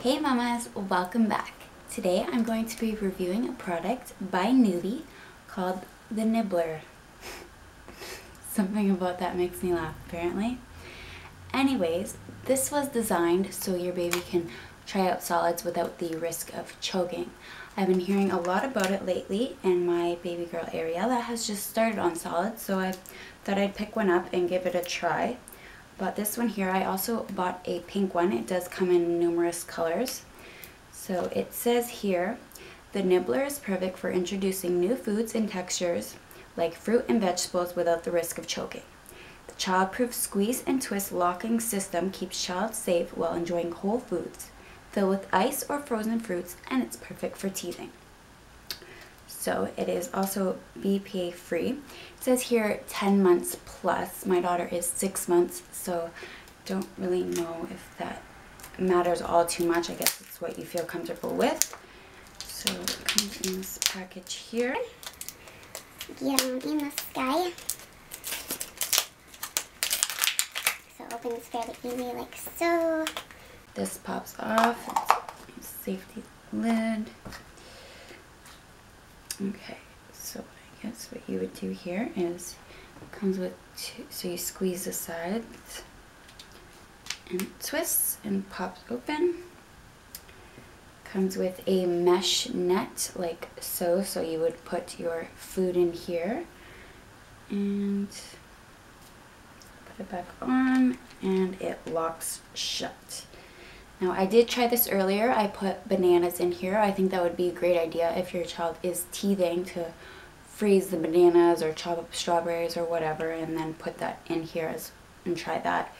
Hey mamas, welcome back. Today I'm going to be reviewing a product by Nuby called the Nibbler. Something about that makes me laugh apparently. Anyways, this was designed so your baby can try out solids without the risk of choking. I've been hearing a lot about it lately and my baby girl Ariella has just started on solids so I thought I'd pick one up and give it a try. But this one here, I also bought a pink one. It does come in numerous colors. So it says here, the Nibbler is perfect for introducing new foods and textures like fruit and vegetables without the risk of choking. The child-proof squeeze and twist locking system keeps child safe while enjoying whole foods, Fill with ice or frozen fruits, and it's perfect for teething. So it is also BPA free. It says here 10 months plus. My daughter is six months, so don't really know if that matters all too much. I guess it's what you feel comfortable with. So it comes in this package here. Down in the sky. So it opens fairly easy like so. This pops off. It's safety lid. Okay, so I guess what you would do here is comes with two, so you squeeze the sides and twists and pops open. Comes with a mesh net like so, so you would put your food in here and put it back on and it locks shut. Now I did try this earlier. I put bananas in here. I think that would be a great idea if your child is teething to freeze the bananas or chop up strawberries or whatever and then put that in here as, and try that.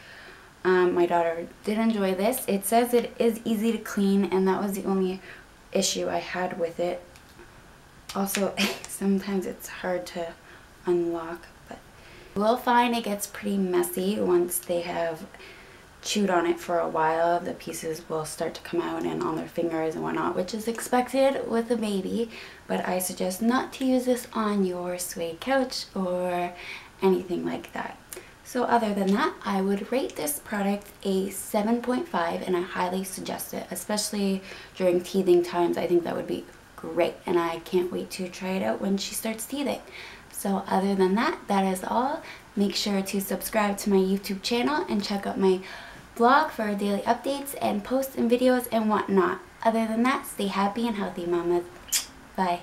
Um, my daughter did enjoy this. It says it is easy to clean and that was the only issue I had with it. Also, sometimes it's hard to unlock, but you will find it gets pretty messy once they have chewed on it for a while, the pieces will start to come out and on their fingers and whatnot, which is expected with a baby, but I suggest not to use this on your suede couch or anything like that. So other than that, I would rate this product a 7.5 and I highly suggest it, especially during teething times. I think that would be great and I can't wait to try it out when she starts teething. So other than that, that is all. Make sure to subscribe to my YouTube channel and check out my blog for our daily updates and posts and videos and whatnot. Other than that, stay happy and healthy, mamas. Bye.